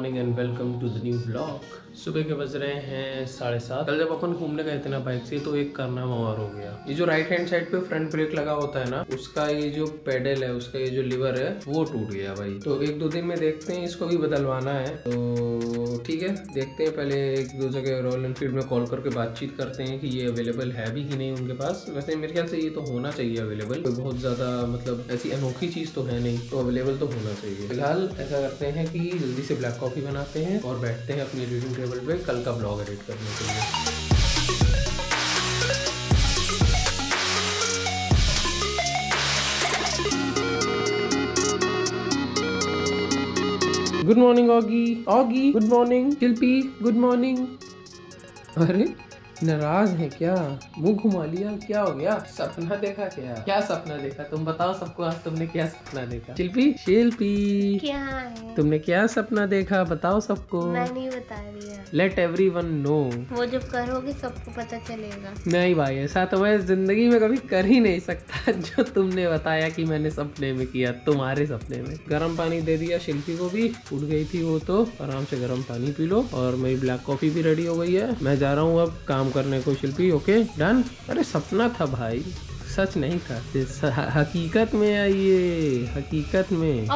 Morning and welcome to the new vlog सुबह के बज रहे हैं साढ़े सात। कल जब अपन घूमने गए थे ना बाइक से तो एक करना और हो गया। ये जो राइट हैंड साइड पे फ्रंट ब्रेक लगा होता है ना, उसका ये जो पेडल है, उसका ये जो लिवर है, वो टूट गया भाई। तो एक दो दिन में देखते हैं, इसको भी बदलवाना है। तो ठीक है, देखते हैं पहले एक दो जगह रॉयल एनफील्ड में कॉल करके बातचीत करते हैं कि ये अवेलेबल है भी कि नहीं उनके पास। वैसे मेरे ख्याल से ये तो होना चाहिए अवेलेबल कोई बहुत ज़्यादा मतलब ऐसी अनोखी चीज़ तो है नहीं तो अवेलेबल तो होना चाहिए। फ़िलहाल ऐसा करते हैं कि जल्दी से ब्लैक कॉफ़ी बनाते हैं और बैठते हैं अपनी रीडिंग टेबल पे कल का ब्लॉग एडिट करने के लिए। Good morning Oggy Oggy good morning Shilpi good morning अरे नाराज़ है क्या? मुँह घुमा लिया क्या हो गया? सपना देखा क्या? क्या सपना देखा? तुम बताओ सबको आज तुमने क्या सपना देखा? शिल्पी शिल्पी। क्या है? तुमने क्या सपना देखा? बताओ सबको। मैं नहीं बता रही लेट एवरी वन नो वो जब करोगे सबको पता चलेगा। नहीं भाई ऐसा तो मैं ज़िंदगी में कभी कर ही नहीं सकता जो तुमने बताया कि मैंने सपने में किया तुम्हारे सपने में। गर्म पानी दे दिया शिल्पी को भी उठ गई थी वो तो। आराम से गर्म पानी पी लो और मेरी ब्लैक कॉफ़ी भी रेडी हो गई है। मैं जा रहा हूँ अब काम करने को शिल्पी ओके डन अरे सपना था भाई, सच नहीं था, हकीकत में आइए हकीकत में।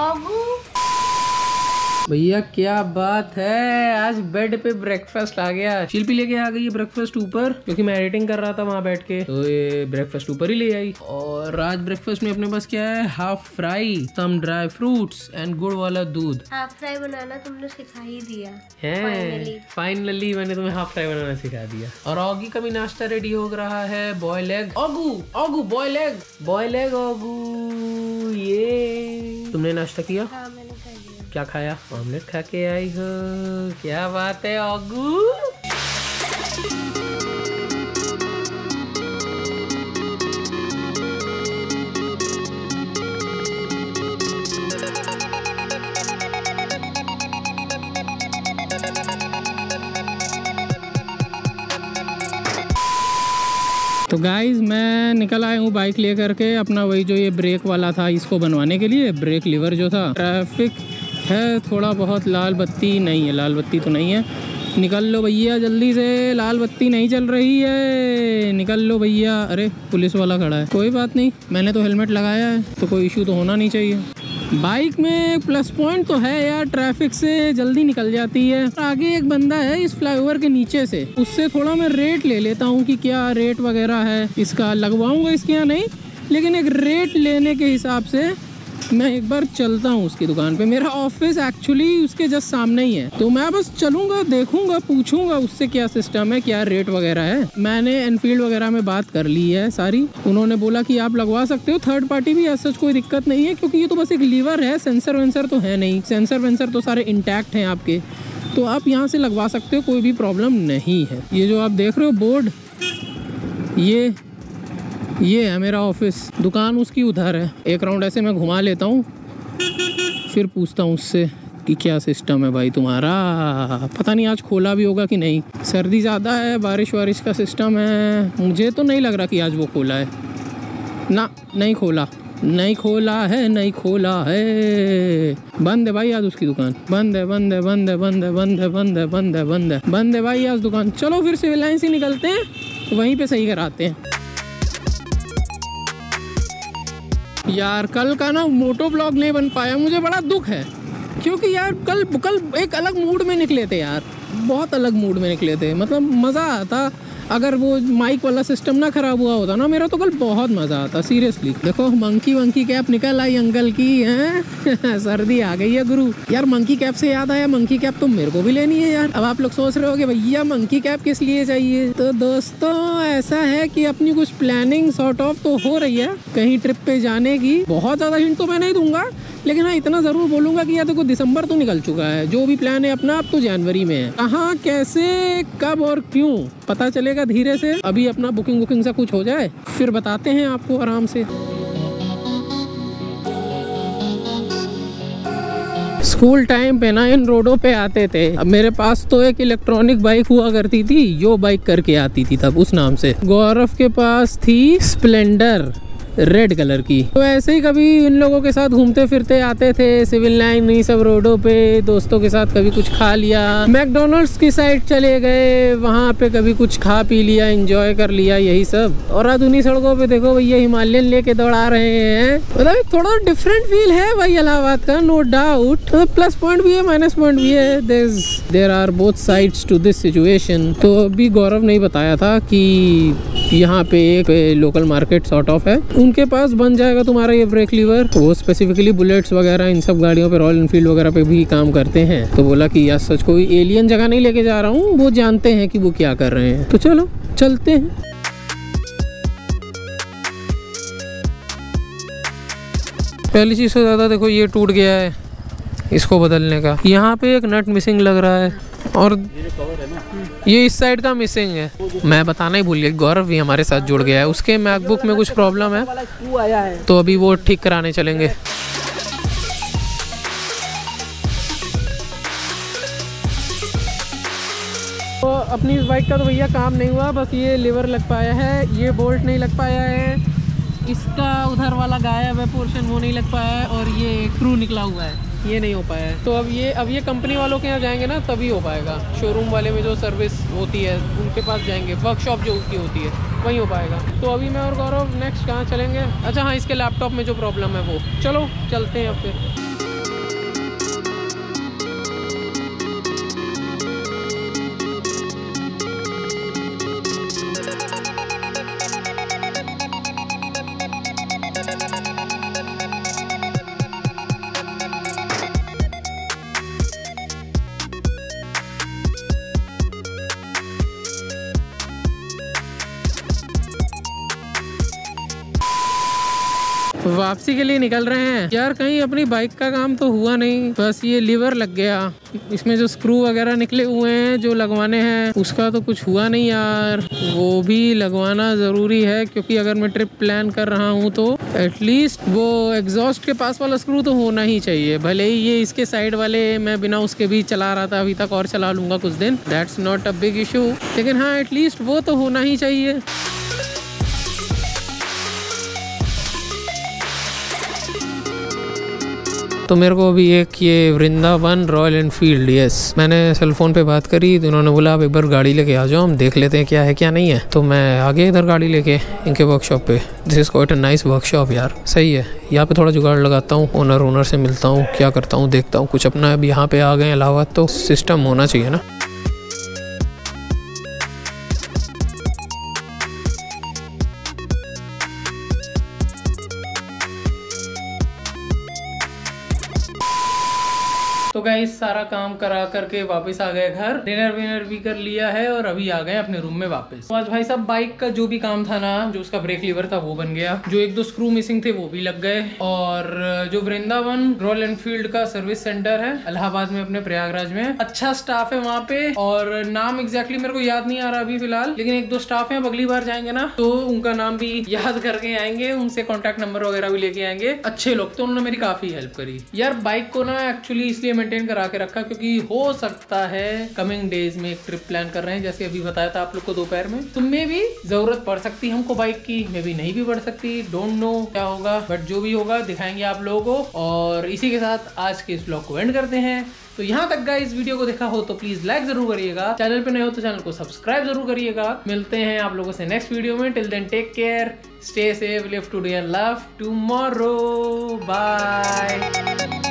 भैया क्या बात है? आज बेड पे ब्रेकफास्ट आ गया। शिल्पी लेके आ गई है ब्रेकफास्ट ऊपर क्योंकि मैं एडिटिंग कर रहा था वहाँ बैठ के। तो ये ब्रेकफास्ट ऊपर ही ले आई। और आज ब्रेकफास्ट में अपने पास क्या है? Half fry some dry fruits and गुड़ वाला दूध। हाफ़ फ्राई बनाना तुमने सिखा ही दिया। है. फाइनली मैंने तुम्हें हाफ़ फ्राई बनाना सिखा दिया। और ऑगी का भी नाश्ता रेडी हो रहा है। Boil egg ऑगू ऑगू boil egg boil egg ऑगू ये। तुमने नाश्ता किया? हाँ क्या खाया? ऑमलेट खा के आई हो। क्या बात है, ऑगू? तो गाइज़ मैं निकल आया हूँ बाइक ले करके अपना वही जो ये ब्रेक वाला था, इसको बनवाने के लिए। ब्रेक लीवर जो था। ट्रैफ़िक है, थोड़ा बहुत लाल बत्ती नहीं है, लाल बत्ती तो नहीं है। निकल लो भैया, जल्दी से, लाल बत्ती नहीं चल रही है। निकल लो भैया, अरे, पुलिस वाला खड़ा है। कोई बात नहीं, मैंने तो हेलमेट लगाया है तो कोई इशू तो होना नहीं चाहिए। बाइक में प्लस पॉइंट तो है यार, ट्रैफ़िक से जल्दी निकल जाती है। आगे एक बंदा है इस फ्लाईओवर के नीचे से। उससे थोड़ा मैं रेट ले लेता हूँ कि क्या रेट वगैरह है, इसका लगवाऊँगा इसके यहाँ नहीं, लेकिन एक रेट लेने के हिसाब से मैं एक बार चलता हूँ उसकी दुकान पे। मेरा ऑफ़िस एक्चुअली उसके जस्ट सामने ही है। तो मैं बस चलूँगा, देखूँगा, पूछूँगा उससे क्या सिस्टम है, क्या रेट वगैरह है। मैंने एनफील्ड वगैरह में बात कर ली है सारी। उन्होंने बोला कि आप लगवा सकते हो। थर्ड पार्टी भी ऐसा कोई दिक्कत नहीं है, क्योंकि ये तो बस एक लीवर है। सेंसर वेंसर तो है नहीं। सेंसर वेंसर तो सारे इंटैक्ट हैं आपके। तो आप यहाँ से लगवा सकते हो, कोई भी प्रॉब्लम नहीं है। ये जो आप देख रहे हो बोर्ड ये ये है मेरा ऑफ़िस। दुकान उसकी उधर है। एक राउंड ऐसे मैं घुमा लेता हूँ। फिर पूछता हूँ उससे कि क्या सिस्टम है भाई तुम्हारा? पता नहीं आज खोला भी होगा कि नहीं। सर्दी ज़्यादा है, बारिश वारिश का सिस्टम है। मुझे तो नहीं लग रहा कि आज वो खोला है। ना, नहीं खोला। नहीं खोला है, नहीं खोला है। बंद है भाई आज उसकी दुकान। बंद है बंद है बंद है बंद है बंद है बंद है बंद है बंद है। बंद है भाई आज दुकान। चलो फिर सिविल लाइन से निकलते हैं। वहीं पे सही कराते हैं। यार, कल का ना मोटो ब्लॉग नहीं बन पाया, मुझे बड़ा दुख है। क्योंकि यार, कल कल एक अलग मूड में निकले थे यार। बहुत अलग मूड में निकले थे मतलब मज़ा आता। अगर वो माइक वाला सिस्टम ना खराब हुआ होता ना, मेरा तो कल बहुत मज़ा आता सीरियसली देखो मंकी वंकी कैप निकल आई अंकल की, हैं? सर्दी आ गई है, गुरु। यार मंकी कैप से याद आया मंकी कैप तो मेरे को भी लेनी है यार। अब आप लोग सोच रहे हो कि भैया मंकी कैप किस लिए चाहिए? तो दोस्तों, ऐसा है कि अपनी कुछ प्लानिंग सॉर्ट ऑफ़ तो हो रही है, कहीं ट्रिप पे जाने की। बहुत ज़्यादा हिंट तो मैं नहीं दूँगा लेकिन हाँ इतना ज़रूर बोलूँगा कि या तो कोई दिसंबर तो निकल चुका है। जो भी प्लान है, अपना अब तो जनवरी में है। कहाँ, कैसे, कब और क्यों, पता चलेगा धीरे से। अभी अपना बुकिंग बुकिंग से कुछ हो जाए, फिर बताते हैं आपको आराम से। स्कूल टाइम पे ना, इन रोडों पे आते थे। अब मेरे पास तो एक इलेक्ट्रॉनिक बाइक हुआ करती थी, यो बाइक करके आती थी तब, उस नाम से। गौरव के पास थी स्प्लेंडर रेड कलर की। तो ऐसे ही कभी इन लोगों के साथ घूमते फिरते आते थे सिविल लाइन ये सब रोडों पे, दोस्तों के साथ कभी कुछ खा लिया। मैकडोनल्ड्स की साइड चले गए, वहाँ पे कभी कुछ खा पी लिया एंजॉय कर लिया, यही सब। और आज उन्हीं सड़कों पे देखो भैया, हिमालयन लेके दौड़ा रहे हैं। मतलब थोड़ा डिफरेंट फील है भाई इलाहाबाद का नो डाउट प्लस पॉइंट भी है माइनस पॉइंट भी है। There are both sides to this situation तो अभी गौरव ने बताया था कि यहाँ पे एक लोकल मार्केट सॉर्ट ऑफ़ है। उनके पास बन जाएगा तुम्हारा ये ब्रेक लीवर वो स्पेसिफिकली बुलेट्स वगैरह, इन सब गाड़ियों पे रॉयल एनफील्ड वगैरह पे भी काम करते हैं। तो बोला कि यार सच कोई एलियन जगह नहीं लेके जा रहा हूँ, वो जानते हैं कि वो क्या कर रहे हैं। तो चलो, चलते हैं। पहली चीज़ तो ज़्यादा देखो, ये टूट गया है इसको बदलने का। यहाँ पे एक नट मिसिंग लग रहा है। और ये इस साइड का मिसिंग है। मैं बताना ही भूल गया गौरव भी हमारे साथ जुड़ गया है। उसके मैकबुक में कुछ प्रॉब्लम है। तो अभी वो ठीक कराने चलेंगे। तो अपनी बाइक का तो भैया काम नहीं हुआ, बस ये लीवर लग पाया है, ये बोल्ट नहीं लग पाया है। इसका उधर वाला गायब है, पोर्शन वो नहीं लग पाया है और ये क्रू निकला हुआ है। ये नहीं हो पाया है। तो अब ये अब ये कंपनी वालों के यहाँ जाएँगे ना, तभी हो पाएगा। शोरूम वाले में जो सर्विस होती है, उनके पास जाएँगे। वर्कशॉप जो उसकी होती है, वहीं हो पाएगा। तो अभी मैं और गौरव नेक्स्ट कहाँ चलेंगे? अच्छा हाँ इसके लैपटॉप में जो प्रॉब्लम है वो। चलो, चलते हैं अब फिर। वापसी के लिए निकल रहे हैं। यार, कहीं अपनी बाइक का काम तो हुआ नहीं। बस ये लीवर लग गया। इसमें जो स्क्रू वगैरह निकले हुए हैं, जो लगवाने हैं, उसका तो कुछ हुआ नहीं यार। वो भी लगवाना ज़रूरी है, क्योंकि अगर मैं ट्रिप प्लान कर रहा हूँ तो एटलीस्ट वो एग्जॉस्ट के पास वाला स्क्रू तो होना ही चाहिए। भले ही ये इसके साइड वाले मैं बिना उसके भी चला रहा था, अभी तक और चला लूँगा कुछ दिन। That's not a big issue लेकिन हाँ एटलीस्ट वो तो होना ही चाहिए। तो मेरे को अभी एक ये वृंदावन रॉयल एनफील्ड यस मैंने सेल फ़ोन पे बात करी तो उन्होंने बोला, आप एक बार गाड़ी लेके आ जाओ, हम देख लेते हैं क्या है, क्या नहीं है. तो मैं आ गया इधर गाड़ी लेके, इनके वर्कशॉप पे। This is quite a nice workshop यार। सही है। यहाँ पे थोड़ा जुगाड़ लगाता हूँ ओनर ओनर से मिलता हूँ, क्या करता हूँ, देखता हूँ। कुछ अपना अब यहाँ पे आ गए अलावा तो सिस्टम होना चाहिए ना। तो गाइस सारा काम करा करके वापस आ गए घर। डिनर विनर भी कर लिया है और अभी आ गए अपने रूम में वापस। तो आज भाई साहब बाइक का जो भी काम था ना, जो उसका ब्रेक लीवर था, वो बन गया। जो एक दो स्क्रू मिसिंग थे, वो भी लग गए। और, जो वृंदावन रॉयल एनफील्ड का सर्विस सेंटर है इलाहाबाद में अपने प्रयागराज में अच्छा स्टाफ है वहाँ पे। और नाम एग्जैक्टली मेरे को याद नहीं आ रहा अभी फ़िलहाल, लेकिन एक दो स्टाफ है अगली बार जाएँगे ना तो उनका नाम भी याद करके आएँगे, उनसे कॉन्टेक्ट नंबर वगैरह भी लेके आएँगे। अच्छे लोग तो उन्होंने मेरी काफ़ी हेल्प करी। यार बाइक को ना एक्चुअली इसलिए मेंटेन करा के रखा क्योंकि हो सकता है कमिंग डेज़ में एक ट्रिप प्लान कर रहे हैं, जैसे अभी बताया था आप लोग को दोपहर में। तुम्हें भी ज़रूरत पड़ सकती है हमको बाइक की, मे भी नहीं भी पड़ सकती डोंट नो क्या होगा बट जो भी होगा दिखाएँगे आप लोगों को। और इसी के साथ आज के इस ब्लॉग को एंड करते हैं। तो यहाँ तक इस वीडियो को देखा हो तो प्लीज़ लाइक ज़रूर करिएगा। चैनल पे नए हो तो चैनल को सब्सक्राइब ज़रूर करिएगा। मिलते हैं आप लोगों से नेक्स्ट वीडियो में। Till then take care stay safe live to dear love tomorrow bye